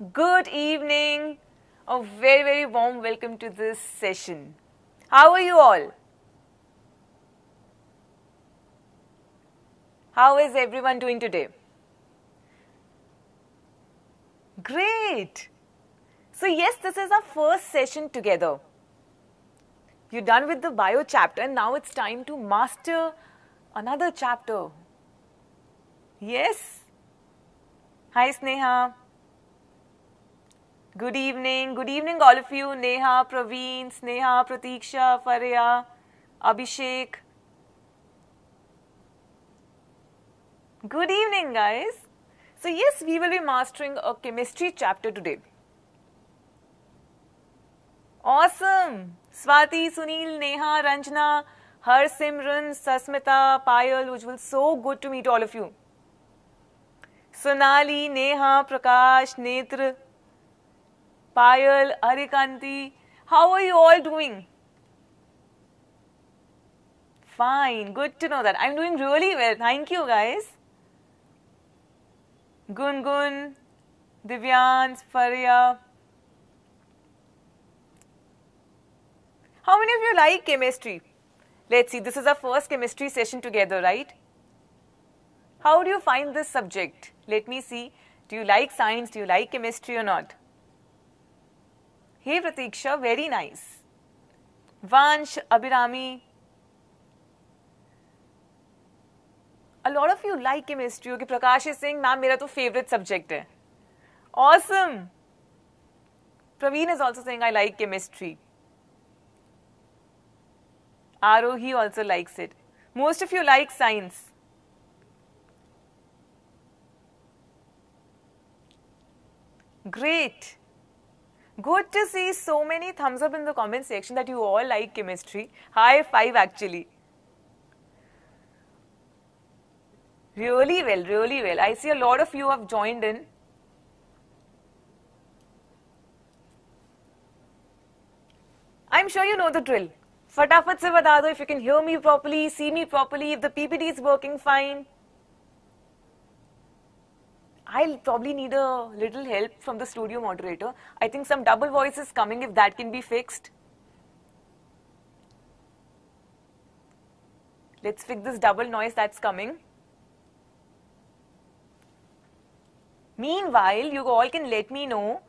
Good evening. A very, very warm welcome to this session. How are you all? How is everyone doing today? Great. So, yes, this is our first session together. You're done with the bio chapter, and now it's time to master another chapter. Yes? Hi, Sneha. Good evening. Good evening, all of you. Neha, Praveen, Sneha, Pratiksha, Faria, Abhishek. Good evening, guys. So, yes, we will be mastering a chemistry chapter today. Awesome. Swati, Sunil, Neha, Ranjana, Har Simran, Sasmita, Payal, Ujjwal. So good to meet all of you. Sonali, Neha, Prakash, Netra, Payal, Arikanti. How are you all doing? Fine. Good to know that. I'm doing really well. Thank you, guys. Gungun, Divyans, Faria. How many of you like chemistry? Let's see, this is our first chemistry session together, right? How do you find this subject? Let me see. Do you like science? Do you like chemistry or not? Hey Pratiksha, very nice. Vansh, Abhirami. A lot of you like chemistry. Okay, Prakash is saying, ma'am, मेरा तो favorite subject है. Awesome. Praveen is also saying, I like chemistry. Arohi also likes it. Most of you like science. Great. Good to see so many thumbs up in the comment section that you all like chemistry. High five actually. Really well, really well. I see a lot of you have joined in. I'm sure you know the drill. फटाफट से बता दो if you can hear me properly, see me properly, if the PPT is working fine. I'll probably need a little help from the studio moderator. I think some double voice is coming if that can be fixed. Let's fix this double noise that's coming. Meanwhile, you all can let me know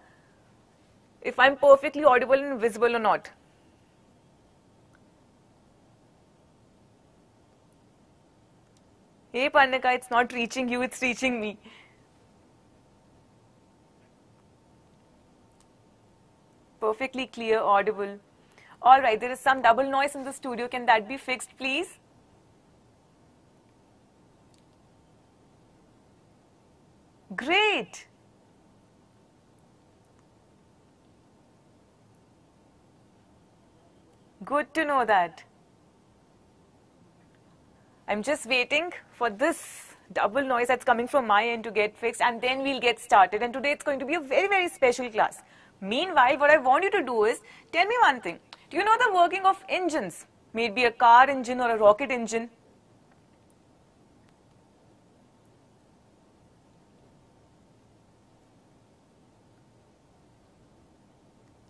if I'm perfectly audible and visible or not. Hey Parnika, it's not reaching you, it's reaching me. Perfectly clear, audible. Alright, there is some double noise in the studio. Can that be fixed, please? Great. Good to know that. I'm just waiting for this double noise that's coming from my end to get fixed and then we'll get started. And today it's going to be a very, very special class. Meanwhile, what I want you to do is tell me one thing. Do you know the working of engines? Maybe a car engine or a rocket engine.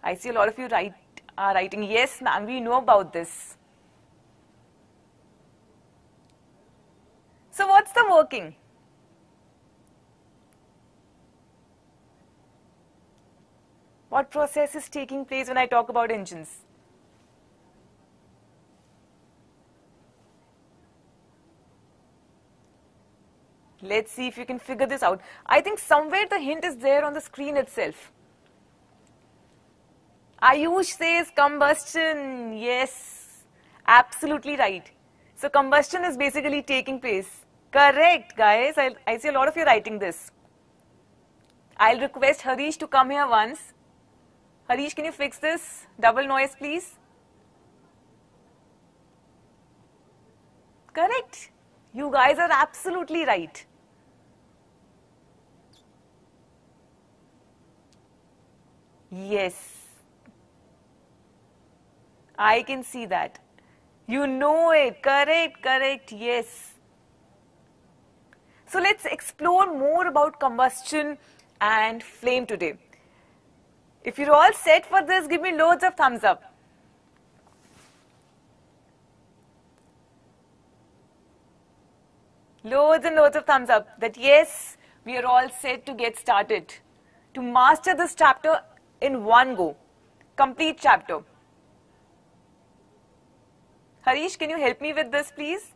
I see a lot of you write, are writing, yes ma'am, we know about this. So what's the working? What process is taking place when I talk about engines? Let's see if you can figure this out. I think somewhere the hint is there on the screen itself. Ayush says combustion. Yes, absolutely right. So combustion is basically taking place. Correct, guys. I, I see a lot of you writing this. I'll request Harish to come here once. Harish, can you fix this double noise, please? Correct. You guys are absolutely right. Yes. I can see that. You know it. Correct, correct. Yes. So let's explore more about combustion and flame today. If you're all set for this, give me loads of thumbs up. Loads and loads of thumbs up that yes, we are all set to get started. To master this chapter in one go. Complete chapter. Harish, can you help me with this, please?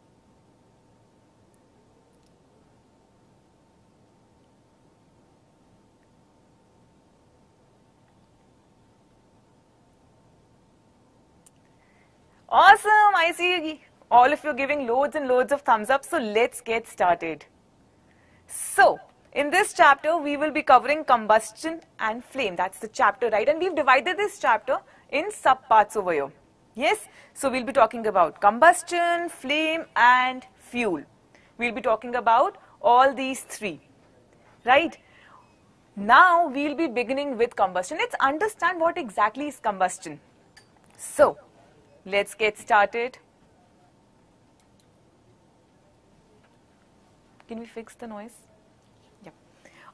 Awesome! I see all of you giving loads and loads of thumbs up. So let's get started. So, in this chapter, we will be covering combustion and flame. That's the chapter, right? And we've divided this chapter in subparts over here. Yes? So, we'll be talking about combustion, flame and fuel. We'll be talking about all these three. Right? Now, we'll be beginning with combustion. Let's understand what exactly is combustion. So, let's get started. Can we fix the noise? Yeah.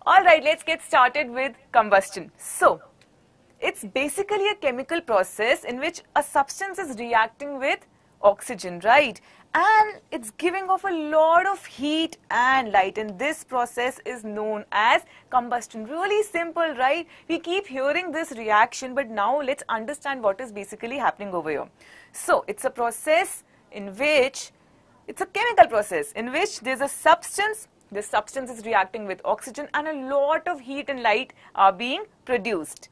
All right, let's get started with combustion. So, it's basically a chemical process in which a substance is reacting with oxygen, right? And it's giving off a lot of heat and light and this process is known as combustion. Really simple, right? We keep hearing this reaction but now let's understand what is basically happening over here. So, it's a process in which it's a chemical process in which there's a substance, this substance is reacting with oxygen and a lot of heat and light are being produced.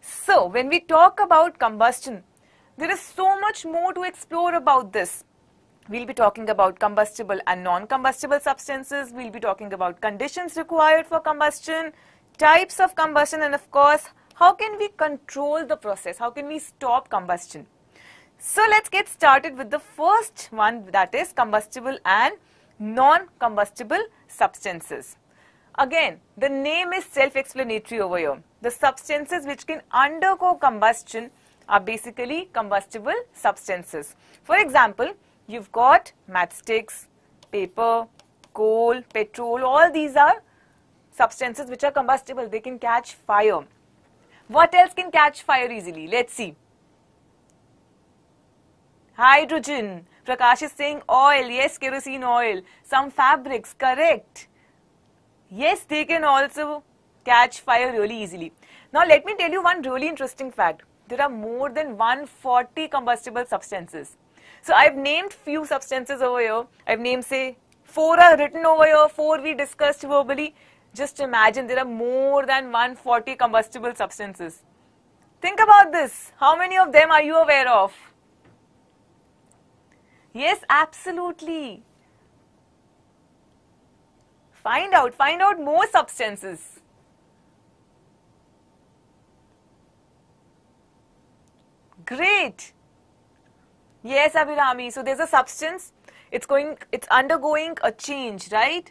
So, when we talk about combustion, there is so much more to explore about this. We'll be talking about combustible and non-combustible substances. We'll be talking about conditions required for combustion, types of combustion, and of course, how can we control the process? How can we stop combustion? So let's get started with the first one that is combustible and non-combustible substances. Again, the name is self-explanatory over here. The substances which can undergo combustion are basically combustible substances. For example, you've got matchsticks, paper, coal, petrol, all these are substances which are combustible. They can catch fire. What else can catch fire easily? Let's see. Hydrogen. Prakash is saying oil. Yes, kerosene oil. Some fabrics. Correct. Yes, they can also catch fire really easily. Now, let me tell you one really interesting fact. There are more than 140 combustible substances. So, I've named few substances over here. I've named, say, four are written over here, four we discussed verbally. Just imagine there are more than 140 combustible substances. Think about this. How many of them are you aware of? Yes, absolutely. Find out, find out more substances. Great. Yes, Abhirami. So there's a substance. It's going, it's undergoing a change, right?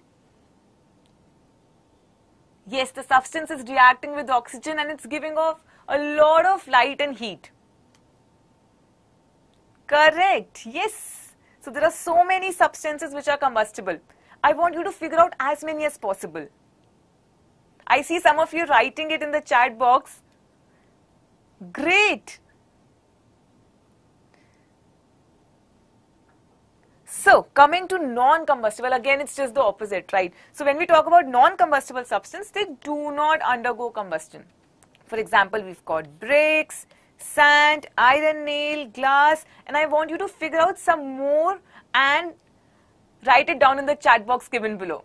Yes, the substance is reacting with oxygen and it's giving off a lot of light and heat. Correct. Yes. So there are so many substances which are combustible. I want you to figure out as many as possible. I see some of you writing it in the chat box. Great. So, coming to non-combustible, again it's just the opposite, right? So, when we talk about non-combustible substance, they do not undergo combustion. For example, we've got bricks, sand, iron nail, glass, and I want you to figure out some more and write it down in the chat box given below.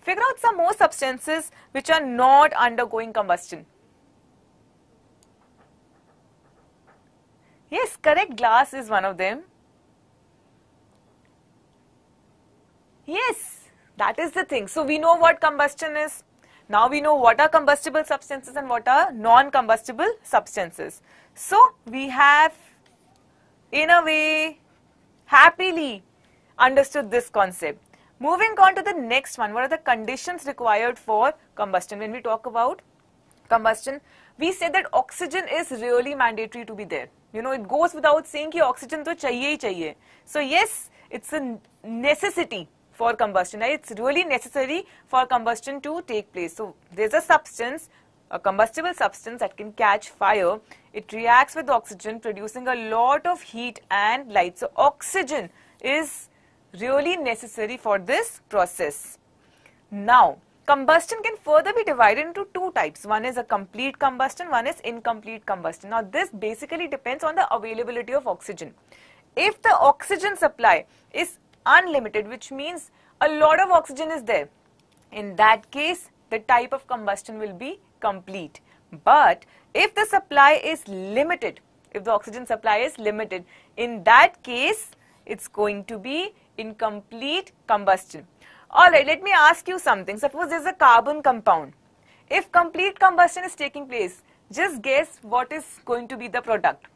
Figure out some more substances which are not undergoing combustion. Yes, correct, glass is one of them. Yes, that is the thing. So we know what combustion is. Now we know what are combustible substances and what are non-combustible substances. So we have, in a way, happily understood this concept. Moving on to the next one, what are the conditions required for combustion? When we talk about combustion, we say that oxygen is really mandatory to be there. You know, it goes without saying that oxygen to chahiye hi chahiye. So yes, it's a necessity for combustion. Right? It's really necessary for combustion to take place. So there's a substance a combustible substance that can catch fire, it reacts with oxygen producing a lot of heat and light. So oxygen is really necessary for this process. Now, combustion can further be divided into two types. One is a complete combustion, one is incomplete combustion. Now, this basically depends on the availability of oxygen. If the oxygen supply is unlimited, which means a lot of oxygen is there, in that case, the type of combustion will be complete. But if the supply is limited, if the oxygen supply is limited, in that case, it's going to be incomplete combustion. Alright, let me ask you something. Suppose there's a carbon compound. If complete combustion is taking place, just guess what is going to be the product.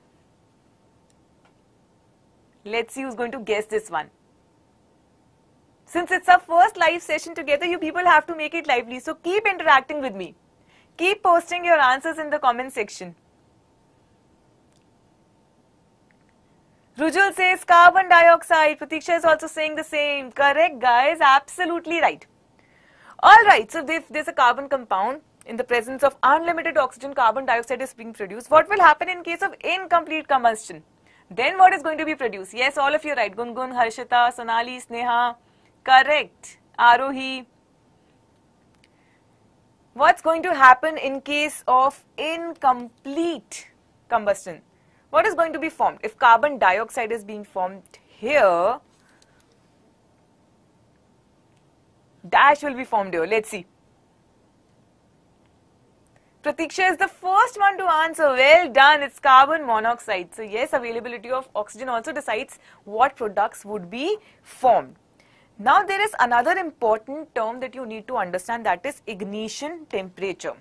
Let's see who's going to guess this one. Since it's our first live session together, you people have to make it lively. So keep interacting with me. Keep posting your answers in the comment section. Rujul says carbon dioxide. Pratiksha is also saying the same. Correct, guys. Absolutely right. Alright, so if there's a carbon compound, in the presence of unlimited oxygen, carbon dioxide is being produced. What will happen in case of incomplete combustion? Then what is going to be produced? Yes, all of you are right. Gungun, Harshita, Sonali, Sneha. Correct. Arohi. What's going to happen in case of incomplete combustion? what is going to be formed? If carbon dioxide is being formed here, dash will be formed here. Let's see. Pratiksha is the first one to answer. Well done. It's carbon monoxide. So yes, availability of oxygen also decides what products would be formed. Now there is another important term that you need to understand that is ignition temperature.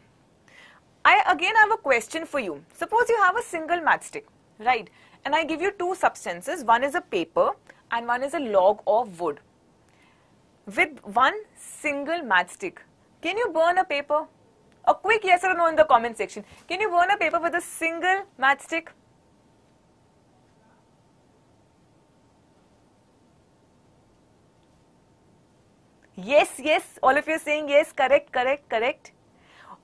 I again have a question for you. Suppose you have a single matchstick right? And I give you two substances, one is a paper and one is a log of wood. With one single matchstick, can you burn a paper? A quick yes or no in the comment section. Can you burn a paper with a single matchstick? Yes, yes, all of you are saying yes, correct, correct, correct.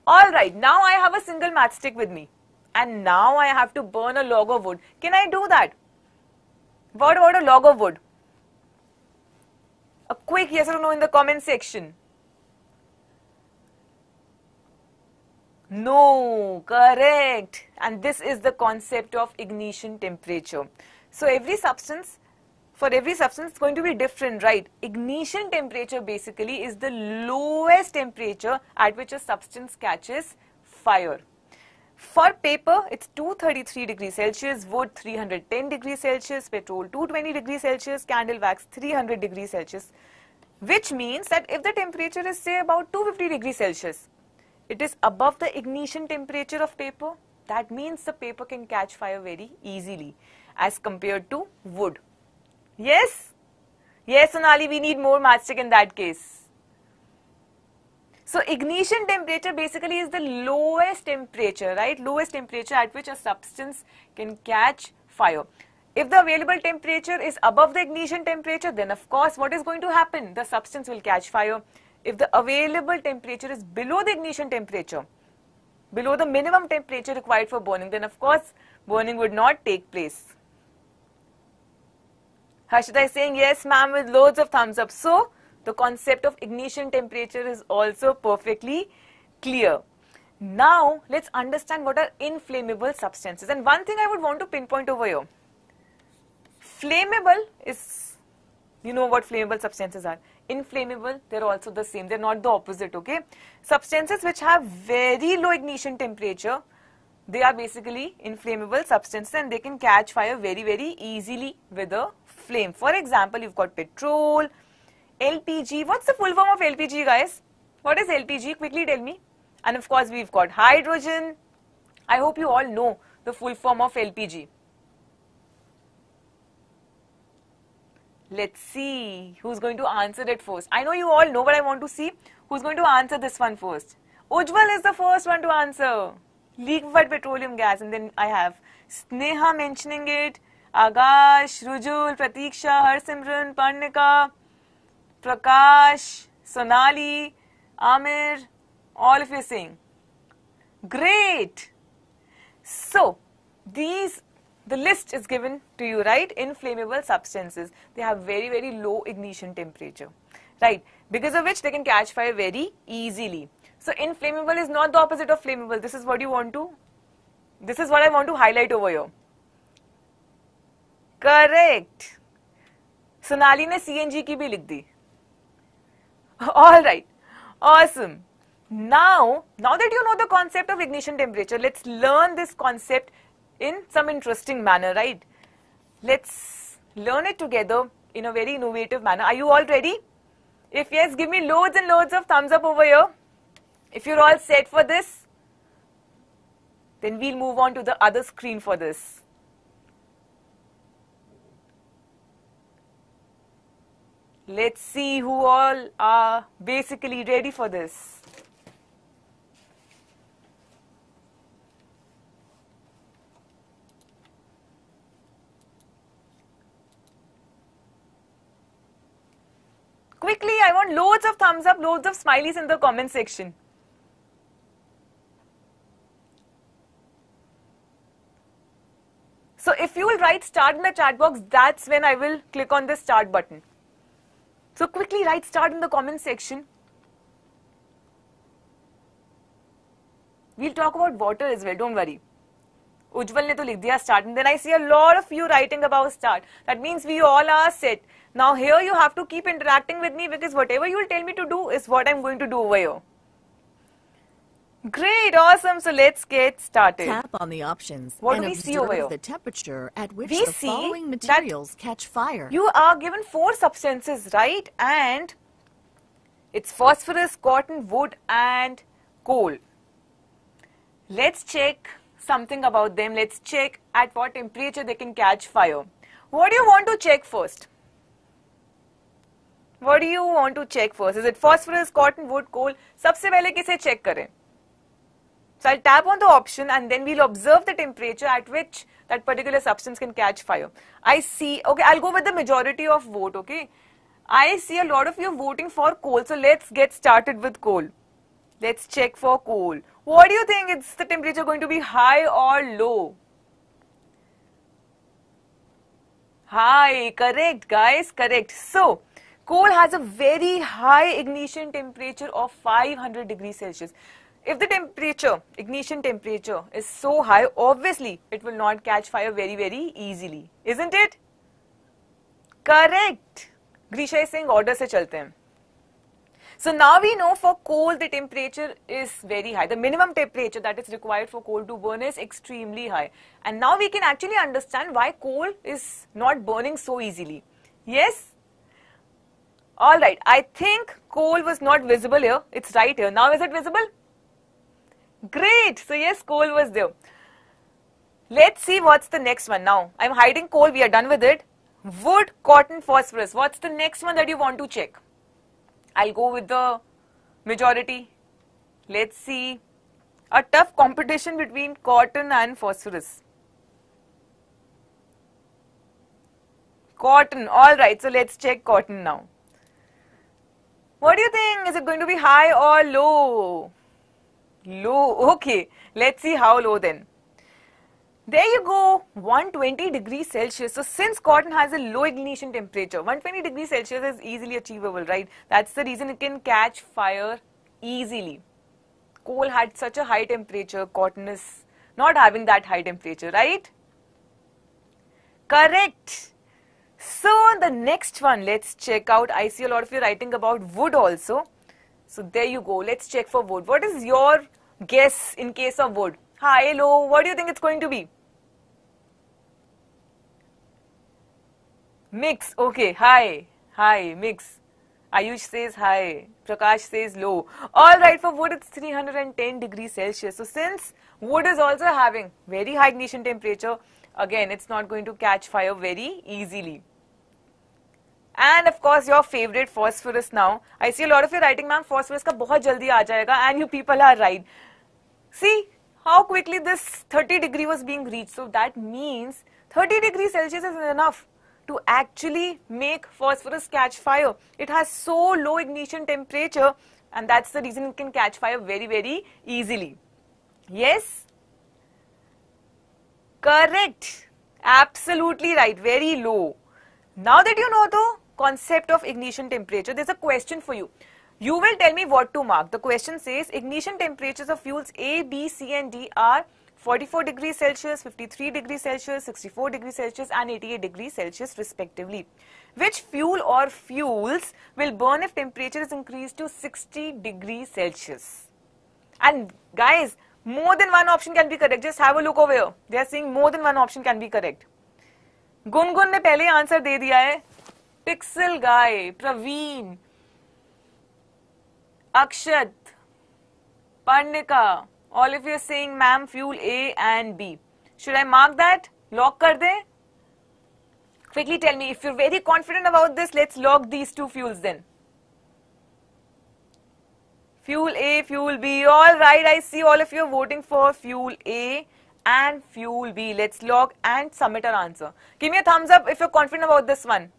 Alright, now I have a single matchstick with me and now I have to burn a log of wood. Can I do that? What about a log of wood? A quick yes or no in the comment section. No, correct. And this is the concept of ignition temperature. So every substance, for every substance, it's going to be different, right? Ignition temperature basically is the lowest temperature at which a substance catches fire. For paper, it's 233 degrees Celsius, wood 310 degrees Celsius, petrol 220 degrees Celsius, candle wax 300 degrees Celsius. Which means that if the temperature is say about 250 degrees Celsius, it is above the ignition temperature of paper. That means the paper can catch fire very easily as compared to wood. Yes? Yes, Sonali, we need more matchstick in that case. So ignition temperature basically is the lowest temperature, right? Lowest temperature at which a substance can catch fire. If the available temperature is above the ignition temperature, then of course what is going to happen? The substance will catch fire. If the available temperature is below the ignition temperature, below the minimum temperature required for burning, then of course burning would not take place. Harshita is saying yes ma'am with loads of thumbs up. So, the concept of ignition temperature is also perfectly clear. Now, let's understand what are inflammable substances. And one thing I would want to pinpoint over here. Flammable is, you know what flammable substances are. Inflammable, they're also the same. They're not the opposite, okay? Substances which have very low ignition temperature, they are basically inflammable substances and they can catch fire very, very easily with a flame. For example, you've got petrol, LPG. What's the full form of LPG, guys? What is LPG? Quickly tell me. And of course, we've got hydrogen. I hope you all know the full form of LPG. Let's see who's going to answer it first. I know you all know, but I want to see who's going to answer this one first. Ujjwal is the first one to answer. Liquid petroleum gas. And then I have Sneha mentioning it. Agash, Rujul, Pratiksha, Harsimran, Parnika. Prakash, Sonali, Amir, all of you saying. Great. So, these, the list is given to you, right? Inflammable substances. They have very, very low ignition temperature, right? Because of which they can catch fire very easily. So, inflammable is not the opposite of flammable. This is what you want to, this is what I want to highlight over here. Correct. Sonali ने CNG की भी लिख दी all right awesome now now that you know the concept of ignition temperature let's learn this concept in some interesting manner right let's learn it together in a very innovative manner are you all ready if yes give me loads and loads of thumbs up over here if you're all set for this then we'll move on to the other screen for this Let's see who all are basically ready for this. Quickly, I want loads of thumbs up, loads of smileys in the comment section. So if you will write start in the chat box, that's when I will click on the start button. So quickly write start in the comment section. We'll talk about water as well, don't worry. Ujjwal ne to likh diya start and then I see a lot of you writing about start. That means we all are set. Now here you have to keep interacting with me because whatever you will tell me to do is what I'm going to do over here. Great, awesome. So let's get started. Tap on the options What and do we see observe over here? the temperature at which We the see following that materials catch fire. You are given four substances, right? And it's phosphorus, cotton, wood, and coal. Let's check something about them. Let's check at what temperature they can catch fire. What do you want to check first? What do you want to check first? Is it phosphorus, cotton, wood, coal? सबसे पहले किसे check करें? So I'll tap on the option and then we'll observe the temperature at which that particular substance can catch fire. I see, okay, I'll go with the majority of vote, okay. I see a lot of you voting for coal, so let's get started with coal. Let's check for coal. What do you think? Is the temperature going to be high or low? High, correct guys, correct. So, coal has a very high ignition temperature of 500 degrees Celsius. If the temperature, ignition temperature is so high, obviously it will not catch fire very, very easily. Isn't it? Correct. Grisha is saying order se chalte hain. So now we know for coal the temperature is very high. The minimum temperature that is required for coal to burn is extremely high. And now we can actually understand why coal is not burning so easily. Yes? Alright, I think coal was not visible here. It's right here. Now is it visible? Great. So yes, coal was there. Let's see what's the next one now. I'm hiding coal. We are done with it. Wood, cotton, phosphorus. What's the next one that you want to check? I'll go with the majority. Let's see. A tough competition between cotton and phosphorus. Cotton. All right. So let's check cotton now. What do you think? Is it going to be high or low? Low. Okay. Let's see how low then. There you go, 120 degrees Celsius. So since cotton has a low ignition temperature, 120 degrees Celsius is easily achievable, right? That's the reason it can catch fire easily. Coal had such a high temperature, cotton is not having that high temperature, right? Correct. So the next one, let's check out. I see a lot of you writing about wood also. So there you go. Let's check for wood. What is your guess in case of wood? High, low, what do you think it's going to be? Mix, okay, high, high, mix. Ayush says high, Prakash says low. Alright, for wood it's 310 degrees Celsius. So since wood is also having very high ignition temperature, again it's not going to catch fire very easily. And of course your favorite phosphorus now. I see a lot of you writing ma'am phosphorus का बहुत जल्दी आ जाएगा and you people are right. See how quickly this 30 degree was being reached. So that means 30 degrees Celsius is enough to actually make phosphorus catch fire. It has so low ignition temperature and that's the reason it can catch fire very, very easily. Yes? Correct. Absolutely right. Very low. Now that you know the concept of ignition temperature, there's a question for you. You will tell me what to mark. The question says ignition temperatures of fuels A, B, C and D are 44 degrees Celsius, 53 degrees Celsius, 64 degrees Celsius and 88 degrees Celsius respectively. Which fuel or fuels will burn if temperature is increased to 60 degrees Celsius? And guys, more than one option can be correct. Just have a look over here. They are saying more than one option can be correct. Gungun ने पहले answer दे दिया है Pixel Guy, Praveen, Akshat, Parnika, all of you are saying ma'am fuel A and B. Should I mark that? Lock kar de? Quickly tell me, if you're very confident about this, let's lock these two fuels then. Fuel A, fuel B. All right, I see all of you are voting for fuel A and fuel B. Let's log and submit our answer. Give me a thumbs up if you're confident about this one.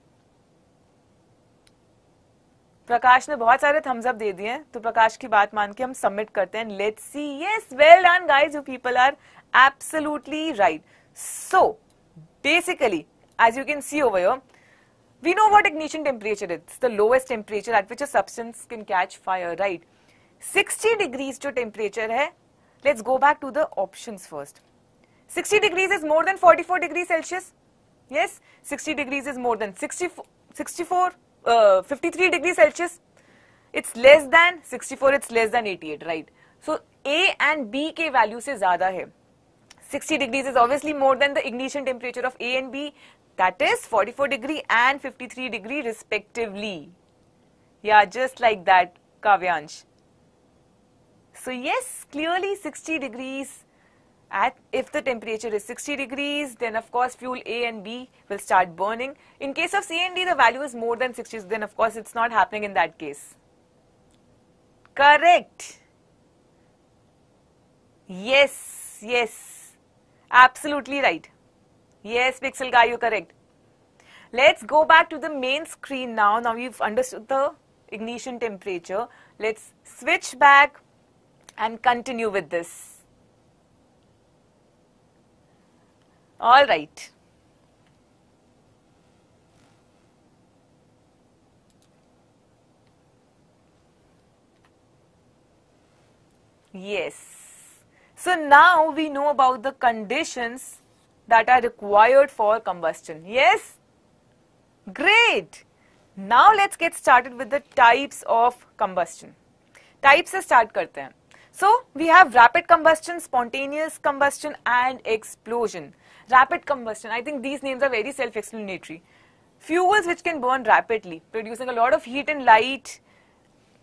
प्रकाश ने बहुत सारे Thums up दे दिए तो प्रकाश की बात मान के हम सबमिट करते हैं। Let's see yes well done guys you people are absolutely right so basically as you can see over we know what ignition temperature it's the lowest temperature at which a substance can catch fire right sixty degrees जो temperature है let's go back to the option first sixty degrees is more than forty degree Celsius yes sixty degrees is more than sixty sixty uh, 53 degrees Celsius, it's less than 64, it's less than 88, right? So A and B के value से ज़्यादा है. 60 degrees is obviously more than the ignition temperature of A and B. That is 44 degree and 53 degree respectively. Yeah, just like that, Kavyansh. So yes, clearly 60 degrees at if the temperature is 60 degrees, then of course fuel A and B will start burning. In case of C and D, the value is more than 60, then of course it's not happening in that case. Correct. Yes, yes. Absolutely right. Yes, Pixel Guy, you're correct. Let's go back to the main screen now. Now we've understood the ignition temperature. Let's switch back and continue with this. All right. Yes. So now we know about the conditions that are required for combustion. Yes? Great. Now let's get started with the types of combustion. Types से start करते हैं. So we have rapid combustion, spontaneous combustion and explosion. Rapid combustion, I think these names are very self-explanatory. Fuels which can burn rapidly, producing a lot of heat and light.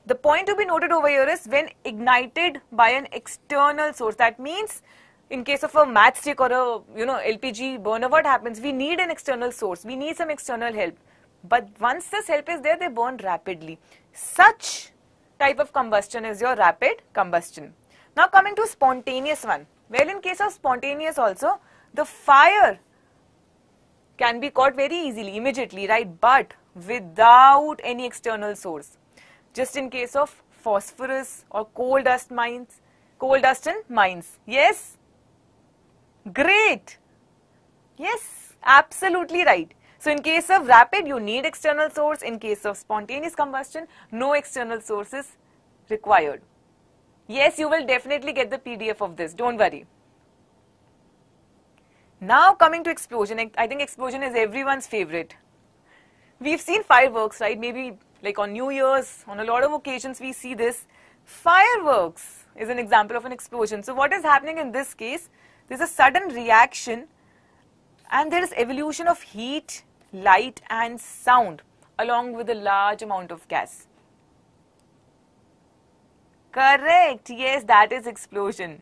The point to be noted over here is when ignited by an external source. That means in case of a matchstick or a you know LPG burner, what happens? We need an external source. We need some external help. But once this help is there, they burn rapidly. Such type of combustion is your rapid combustion. Now coming to spontaneous one. Well, in case of spontaneous also, the fire can be caught very easily, immediately, right? But without any external source. Just in case of phosphorus or coal dust mines, coal dust in mines. Yes? Great. Yes, absolutely right. So in case of rapid, you need external source. In case of spontaneous combustion, no external source is required. Yes, you will definitely get the PDF of this. Don't worry. Now coming to explosion, I think explosion is everyone's favorite. We've seen fireworks, right? Maybe like on New Year's, on a lot of occasions we see this. Fireworks is an example of an explosion. So what is happening in this case? There's a sudden reaction and there is evolution of heat, light and sound along with a large amount of gas. Correct. Yes, that is explosion.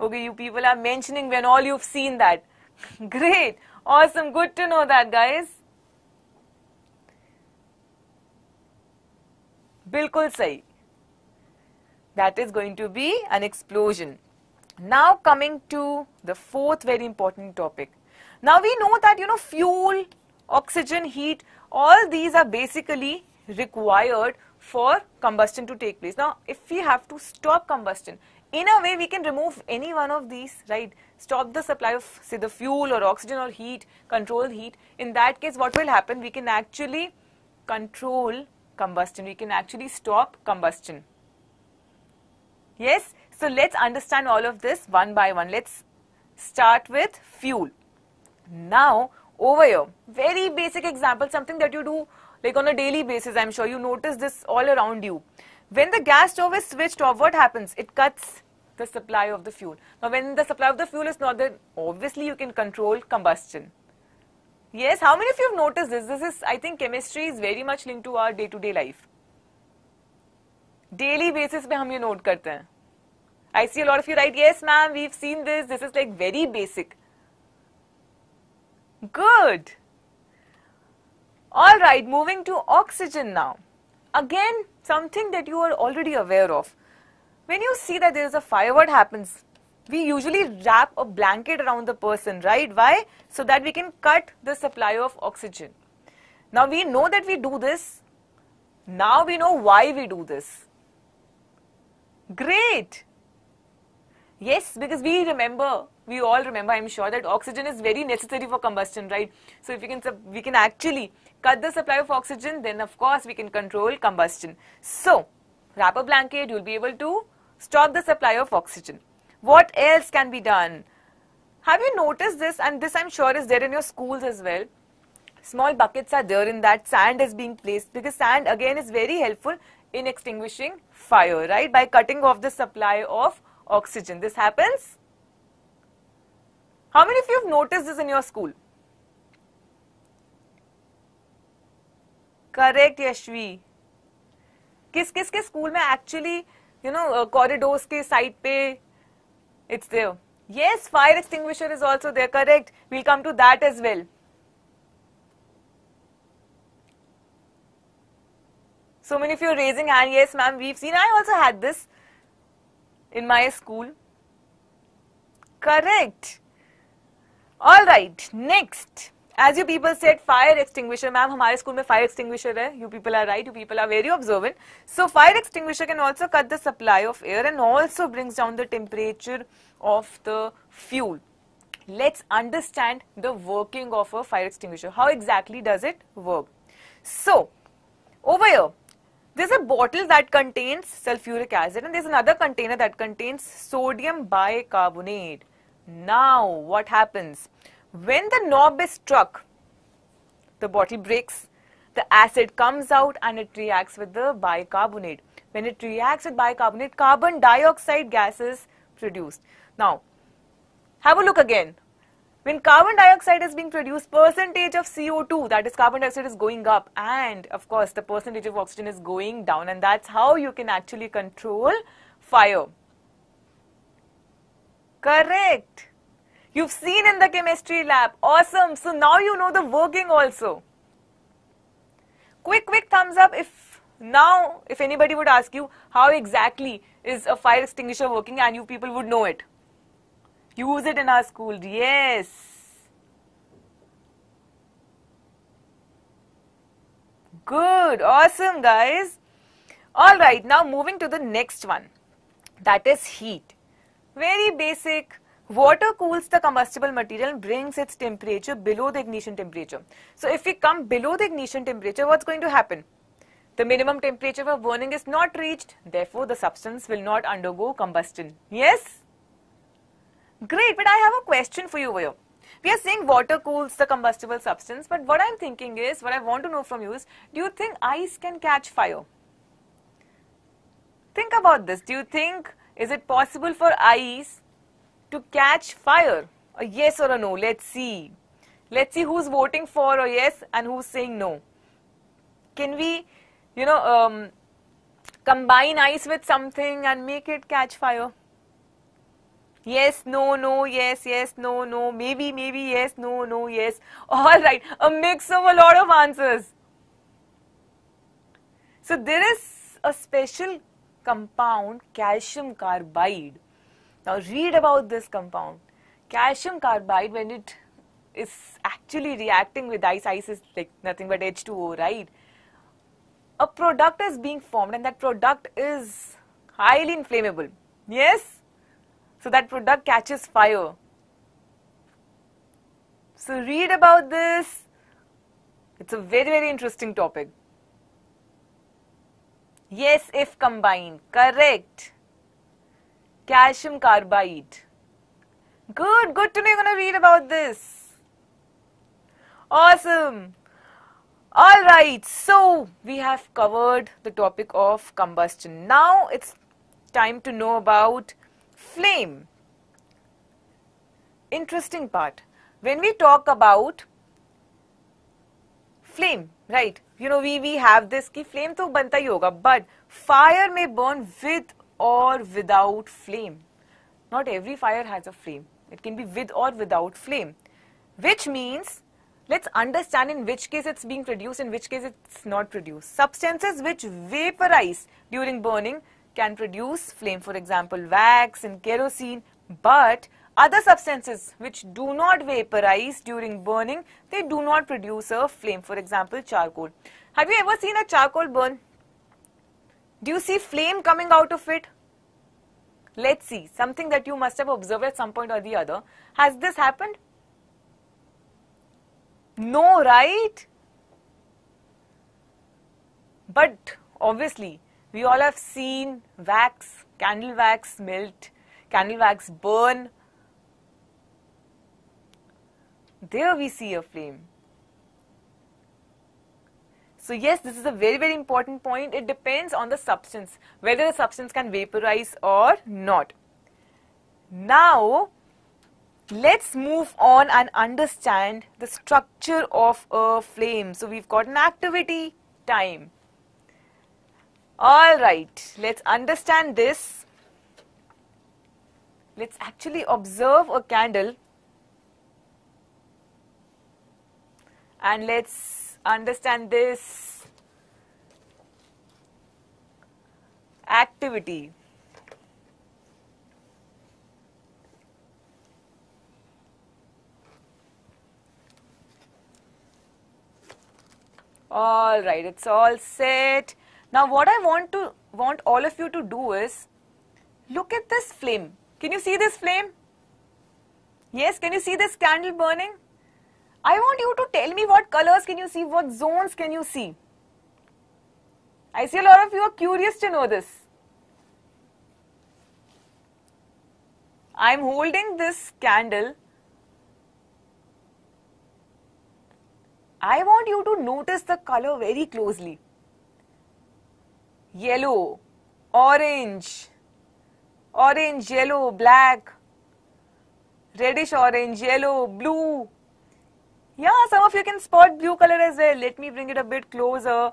Okay, you people are mentioning when all you've seen that. Great. Awesome. Good to know that, guys. Bilkul sahi. That is going to be an explosion. Now coming to the fourth very important topic. Now we know that, you know, fuel, oxygen, heat, all these are basically required for combustion to take place. Now, if we have to stop combustion, in a way we can remove any one of these, right? Stop the supply of say the fuel or oxygen or heat, control heat. In that case what will happen? We can actually control combustion. We can actually stop combustion. Yes? So let's understand all of this one by one. Let's start with fuel. Now over here, very basic example, something that you do like on a daily basis, I'm sure you notice this all around you. When the gas stove is switched off, what happens? It cuts the supply of the fuel. Now, when the supply of the fuel is not there, obviously you can control combustion. Yes, how many of you have noticed this? This is, I think, chemistry is very much linked to our day-to-day -day life. Daily basis पे हम ये note करते हैं. I see a lot of you write, yes ma'am, we've seen this. This is like very basic. Good. All right, moving to oxygen now. Again, something that you are already aware of. When you see that there is a fire, what happens? We usually wrap a blanket around the person, right? Why? So that we can cut the supply of oxygen. Now we know that we do this. Now we know why we do this. Great. Yes, because we remember, we all remember, I'm sure that oxygen is very necessary for combustion, right? So if we can, we can actually cut the supply of oxygen, then of course we can control combustion. So, wrap a blanket, you'll be able to stop the supply of oxygen. What else can be done? Have you noticed this? And this I'm sure is there in your schools as well. Small buckets are there in that sand is being placed because sand again is very helpful in extinguishing fire, right? By cutting off the supply of oxygen. This happens. How many of you have noticed this in your school? Correct Yashvi किस किस के school में actually you know, uh, corridors side pe, it's there. Yes, fire extinguisher is also there, correct. We'll come to that as well. So many of you are raising hand, yes ma'am, we've seen, I also had this in my school. Correct. Alright, next. as you people said fire extinguisher ma'am हमारे school में fire extinguisher है you people are right you people are very observant so fire extinguisher can also cut the supply of air and also brings down the temperature of the fuel let's understand the working of a fire extinguisher how exactly does it work so over here there's a bottle that contains sulfuric acid and there's another container that contains sodium bicarbonate now what happens When the knob is struck, the bottle breaks, the acid comes out and it reacts with the bicarbonate. When it reacts with bicarbonate, carbon dioxide gas is produced. Now, have a look again. When carbon dioxide is being produced, percentage of CO2, that is carbon dioxide is going up and of course the percentage of oxygen is going down and that's how you can actually control fire. Correct. You've seen in the chemistry lab. Awesome. So now you know the working also. Quick, quick thumbs up if now, if anybody would ask you how exactly is a fire extinguisher working and you people would know it. Use it in our school. Yes. Good. Awesome, guys. All right. Now moving to the next one. That is heat. Very basic Water cools the combustible material and brings its temperature below the ignition temperature. So if we come below the ignition temperature, what's going to happen? The minimum temperature for burning is not reached, therefore the substance will not undergo combustion. Yes? Great, but I have a question for you here. We are saying water cools the combustible substance, but what I'm thinking is, what I want to know from you is, do you think ice can catch fire? Think about this. Do you think, is it possible for ice to catch fire? A yes or a no? Let's see. Let's see who's voting for a yes and who's saying no. Can we, you know, um, combine ice with something and make it catch fire? Yes, no, no, yes, yes, no, no, maybe, maybe, yes, no, no, yes. All right, a mix of a lot of answers. So there is a special compound, calcium carbide, now read about this compound. Calcium carbide when it is actually reacting with ice, ice is like nothing but H2O, right? A product is being formed and that product is highly inflammable. Yes? So that product catches fire. So read about this. It's a very, very interesting topic. Yes, if combined. Correct. Calcium carbide. Good, good to know you're going to read about this. Awesome. All right, so we have covered the topic of combustion. Now it's time to know about flame. Interesting part. When we talk about flame, right? You know, we, we have this ki flame to banta hi hoga, but fire may burn with or without flame. Not every fire has a flame. It can be with or without flame, which means let's understand in which case it's being produced, in which case it's not produced. Substances which vaporize during burning can produce flame, for example, wax and kerosene, but other substances which do not vaporize during burning, they do not produce a flame, for example, charcoal. Have you ever seen a charcoal burn? Do you see flame coming out of it? Let's see, something that you must have observed at some point or the other. Has this happened? No, right? But obviously, we all have seen wax, candle wax melt, candle wax burn. There we see a flame. So yes, this is a very, very important point. It depends on the substance, whether the substance can vaporize or not. Now, let's move on and understand the structure of a flame. So we've got an activity time. All right, let's understand this. Let's actually observe a candle and let's understand this activity. All right, it's all set. Now what I want to want all of you to do is look at this flame. Can you see this flame? Yes, can you see this candle burning? I want you to tell me what colors can you see, what zones can you see. I see a lot of you are curious to know this. I'm holding this candle. I want you to notice the color very closely. Yellow, orange, orange, yellow, black, reddish orange, yellow, blue, yeah, some of you can spot blue color as well. Let me bring it a bit closer.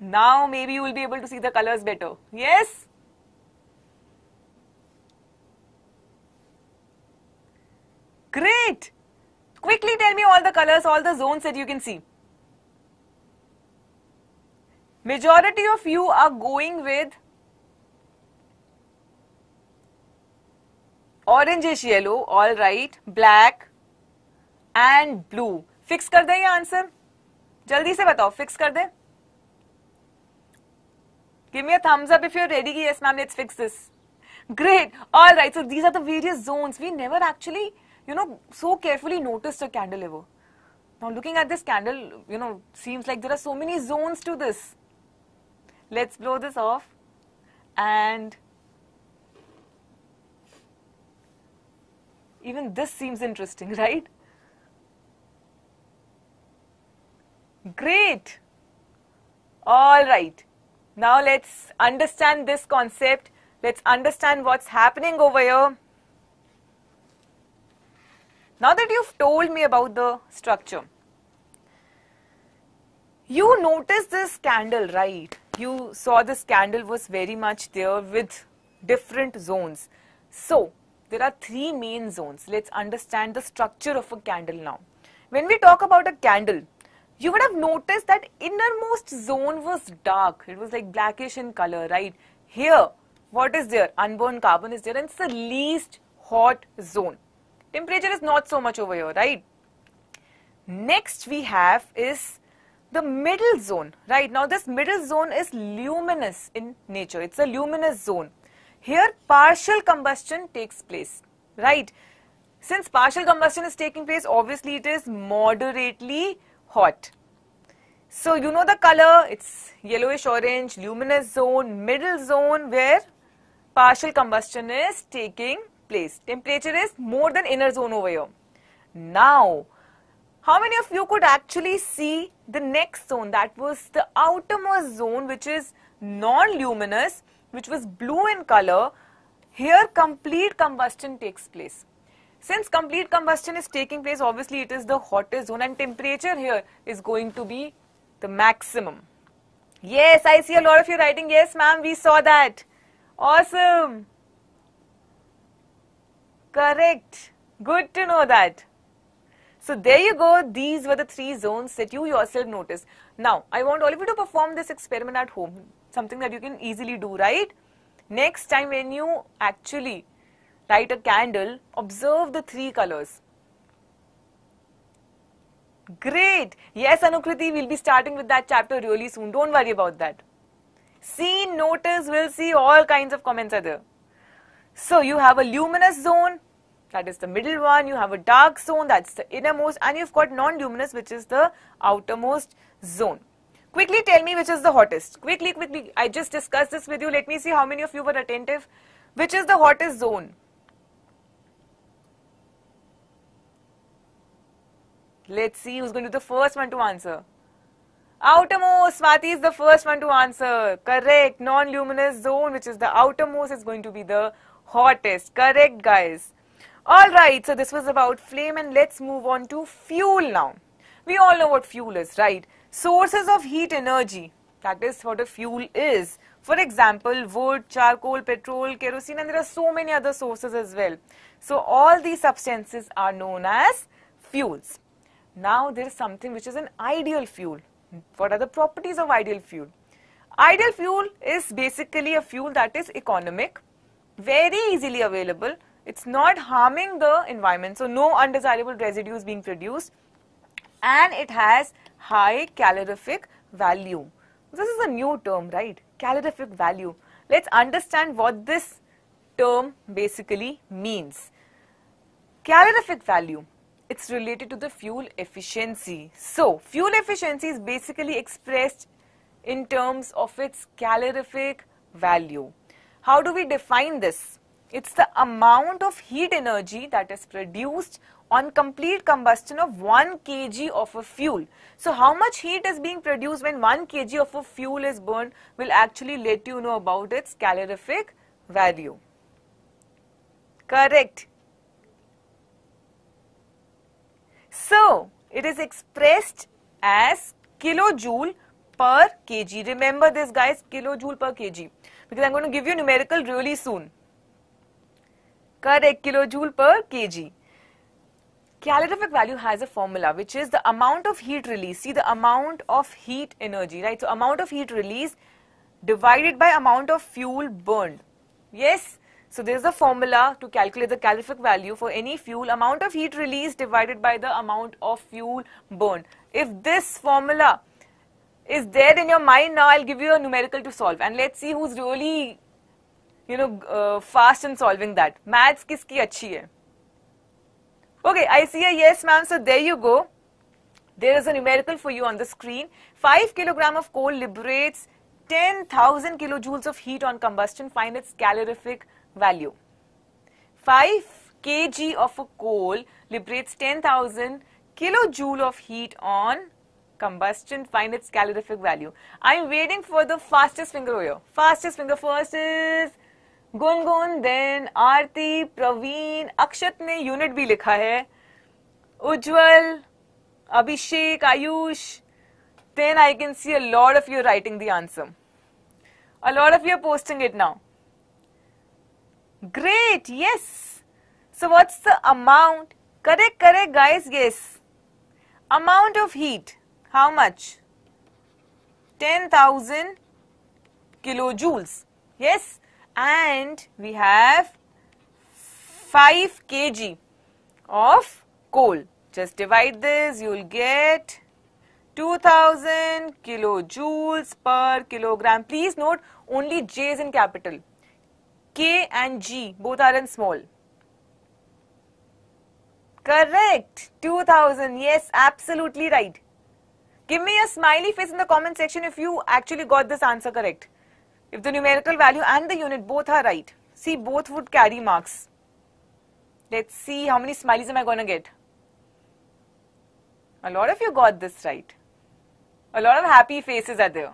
Now maybe you will be able to see the colors better. Yes? Great! Quickly tell me all the colors, all the zones that you can see. Majority of you are going with orangish yellow, alright, black, and blue fix कर दें ये answer जल्दी से बताओ fix कर दें. Give me a thumbs up if you are ready yes ma'am let's fix this great all right so these are the various zones we never actually you know so carefully notice a candle एवो now looking at this candle you know seems like there are so many zones to this let's blow this off and even this seems interesting right Great. All right. Now let's understand this concept. Let's understand what's happening over here. Now that you've told me about the structure, you noticed this candle, right? You saw this candle was very much there with different zones. So, there are three main zones. Let's understand the structure of a candle now. When we talk about a candle, you would have noticed that innermost zone was dark. It was like blackish in color, right? Here, what is there? Unburned carbon is there and it's the least hot zone. Temperature is not so much over here, right? Next we have is the middle zone, right? Now this middle zone is luminous in nature. It's a luminous zone. Here, partial combustion takes place, right? Since partial combustion is taking place, obviously it is moderately hot. So you know the color, it's yellowish orange, luminous zone, middle zone where partial combustion is taking place. Temperature is more than inner zone over here. Now, how many of you could actually see the next zone? That was the outermost zone which is non-luminous, which was blue in color. Here complete combustion takes place. Since complete combustion is taking place, obviously it is the hottest zone and temperature here is going to be the maximum. Yes, I see a lot of you writing, yes ma'am, we saw that. Awesome. Correct. Good to know that. So there you go. These were the three zones that you yourself noticed. Now, I want all of you to perform this experiment at home. Something that you can easily do, right? Next time when you actually light a candle, observe the three colors. Great. Yes, Anukriti, we'll be starting with that chapter really soon. Don't worry about that. See, notice, we'll see all kinds of comments are there. So you have a luminous zone, that is the middle one. You have a dark zone, that's the innermost, and you've got non-luminous, which is the outermost zone. Quickly tell me which is the hottest. Quickly, quickly. I just discussed this with you. Let me see how many of you were attentive. Which is the hottest zone? Let's see who's going to be the first one to answer. Outermost, Swati is the first one to answer. Correct. Non-luminous zone, which is the outermost, is going to be the hottest. Correct, guys. Alright, so this was about flame and let's move on to fuel now. We all know what fuel is, right? Sources of heat energy. That is what a fuel is. For example, wood, charcoal, petrol, kerosene and there are so many other sources as well. So all these substances are known as fuels. Now there is something which is an ideal fuel. What are the properties of ideal fuel? Ideal fuel is basically a fuel that is economic, very easily available, it's not harming the environment, so no undesirable residues being produced and it has high calorific value. This is a new term, right? Calorific value. Let's understand what this term basically means. Calorific value, it's related to the fuel efficiency. So, fuel efficiency is basically expressed in terms of its calorific value. How do we define this? It's the amount of heat energy that is produced on complete combustion of 1 kg of a fuel. So how much heat is being produced when 1 kg of a fuel is burned will actually let you know about its calorific value. Correct. So it is expressed as kilojoule per kg. Remember this guys, kilojoule per kg because I'm going to give you numerical really soon. Correct, kilojoule per kg. Calorific value has a formula which is the amount of heat released. See the amount of heat energy, right? So amount of heat released divided by amount of fuel burned. Yes? So there is a formula to calculate the calorific value for any fuel. Amount of heat released divided by the amount of fuel burned. If this formula is there in your mind now, I'll give you a numerical to solve. And let's see who's really you know, uh, fast in solving that. Maths kiski achhi hai? Okay, I see a yes ma'am. So there you go. There is a numerical for you on the screen. 5 kilogram of coal liberates 10,000 kilojoules of heat on combustion. Find its calorific value. 5 kg of a coal liberates 10,000 kilojoule of heat on combustion. Find its calorific value. I'm waiting for the fastest finger here. Fastest finger first is Gungun then Aarti Praveen Akshat ने unit भी लिखा है उज्जवल अभिषेक Ayush then I can see a lot of you writing the answer. A lot of you are posting it now. Great, yes. So what's the amount? Correct, correct guys, yes. Amount of heat, how much? 10,000 kilojoules. Yes, and we have 5 kg of coal. Just divide this, you will get 2000 kilojoules per kilogram. Please note only J is in capital. K and G both are in small. Correct. 2000. Yes, absolutely right. Give me a smiley face in the comment section if you actually got this answer correct. If the numerical value and the unit both are right. See, both would carry marks. Let's see how many smileys am I going to get. A lot of you got this right. A lot of happy faces are there.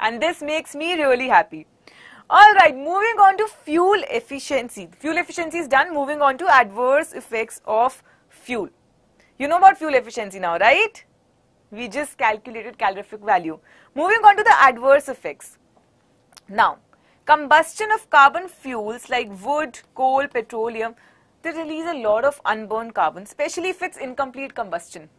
And this makes me really happy. Alright, moving on to fuel efficiency. Fuel efficiency is done. Moving on to adverse effects of fuel. You know about fuel efficiency now, right? We just calculated calorific value. Moving on to the adverse effects. Now, combustion of carbon fuels like wood, coal, petroleum, they release a lot of unburned carbon, especially if it's incomplete combustion.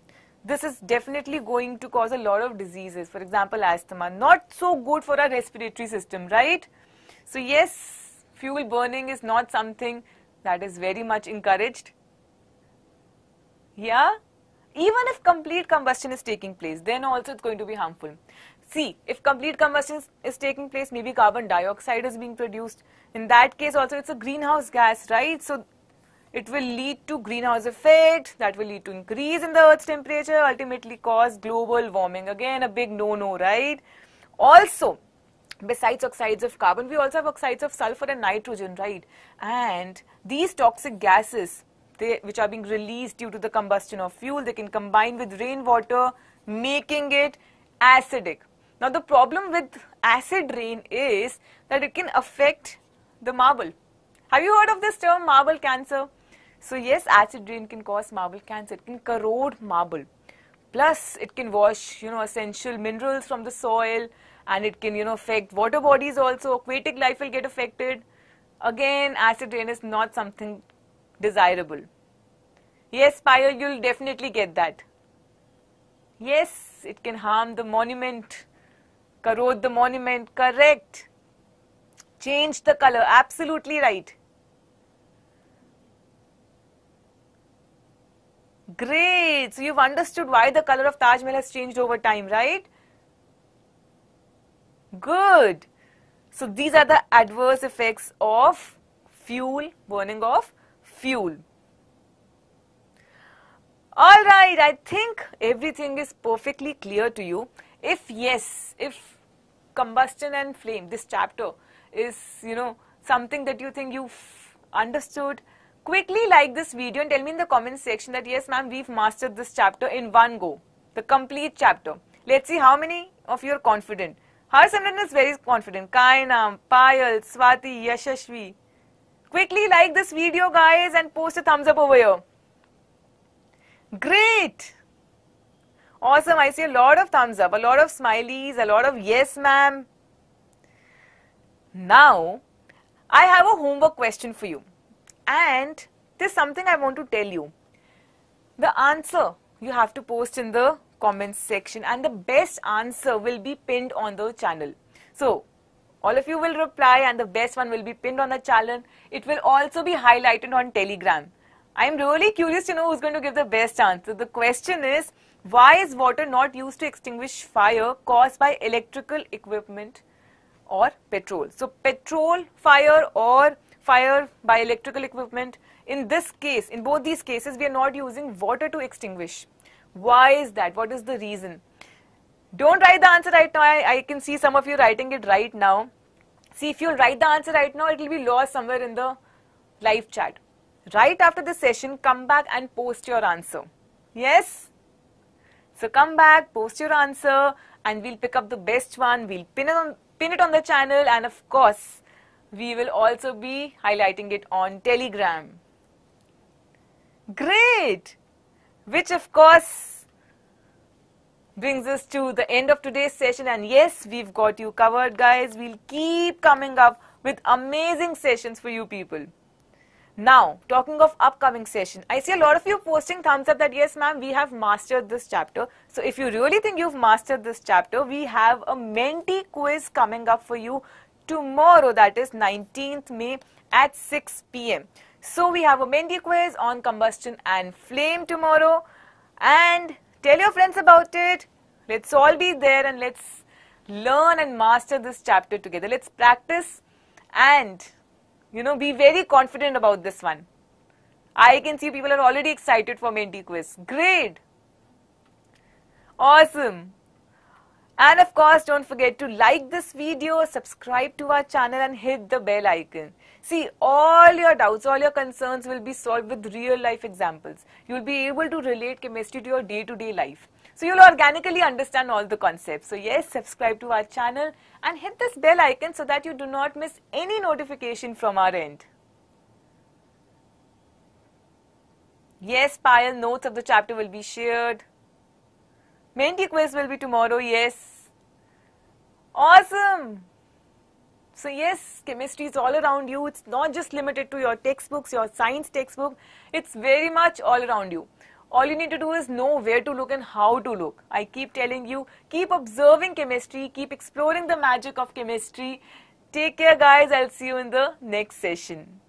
This is definitely going to cause a lot of diseases, for example, asthma. Not so good for our respiratory system, right? So yes, fuel burning is not something that is very much encouraged. Yeah? Even if complete combustion is taking place, then also it's going to be harmful. See, if complete combustion is taking place, maybe carbon dioxide is being produced. In that case also it's a greenhouse gas, right? So it will lead to greenhouse effect, that will lead to increase in the earth's temperature, ultimately cause global warming. Again, a big no-no, right? Also, besides oxides of carbon, we also have oxides of sulfur and nitrogen, right? And these toxic gases, they, which are being released due to the combustion of fuel, they can combine with rainwater, making it acidic. Now, the problem with acid rain is that it can affect the marble. Have you heard of this term, marble cancer? So, yes, acid rain can cause marble cancer. It can corrode marble. Plus, it can wash, you know, essential minerals from the soil and it can you know affect water bodies also aquatic life will get affected. Again acid rain is not something desirable. Yes fire you'll definitely get that. Yes it can harm the monument corrode the monument correct. Change the color absolutely right great so you've understood why the color of taj mahal has changed over time right Good. So these are the adverse effects of fuel, burning of fuel. Alright, I think everything is perfectly clear to you. If yes, if combustion and flame, this chapter is, you know, something that you think you've understood, quickly like this video and tell me in the comment section that yes ma'am, we've mastered this chapter in one go, the complete chapter. Let's see how many of you are confident. Harsimran is very confident. Kainam, Payal, Swati, Yashashvi. Quickly like this video guys and post a thumbs up over here. Great! Awesome, I see a lot of thumbs up, a lot of smileys, a lot of yes ma'am. Now, I have a homework question for you. And there's something I want to tell you. The answer you have to post in the comments section and the best answer will be pinned on the channel. So, all of you will reply and the best one will be pinned on the channel. It will also be highlighted on Telegram. I am really curious to know who's going to give the best answer. The question is, why is water not used to extinguish fire caused by electrical equipment or petrol? So, petrol fire or fire by electrical equipment, in this case, in both these cases, we are not using water to extinguish. Why is that? What is the reason? Don't write the answer right now. I, I can see some of you writing it right now. See, if you write the answer right now, it will be lost somewhere in the live chat. Right after the session, come back and post your answer. Yes? So come back, post your answer, and we'll pick up the best one. We'll pin it on, pin it on the channel, and of course, we will also be highlighting it on Telegram. Great! which of course brings us to the end of today's session and yes we've got you covered guys we'll keep coming up with amazing sessions for you people now talking of upcoming session i see a lot of you posting thumbs up that yes ma'am we have mastered this chapter so if you really think you've mastered this chapter we have a menti quiz coming up for you tomorrow that is 19th may at 6 p.m so we have a Menti quiz on combustion and flame tomorrow. And tell your friends about it. Let's all be there and let's learn and master this chapter together. Let's practice and You know, be very confident about this one. I can see people are already excited for Menti quiz. Great. Awesome. And of course, don't forget to like this video, subscribe to our channel and hit the bell icon. See, all your doubts, all your concerns will be solved with real life examples. You'll be able to relate chemistry to your day to day life. So you'll organically understand all the concepts. So yes, subscribe to our channel and hit this bell icon so that you do not miss any notification from our end. Yes, Payal, notes of the chapter will be shared. Menti quiz will be tomorrow, yes. Awesome. So yes, chemistry is all around you. It's not just limited to your textbooks, your science textbook. It's very much all around you. All you need to do is know where to look and how to look. I keep telling you, keep observing chemistry, keep exploring the magic of chemistry. Take care guys, I'll see you in the next session.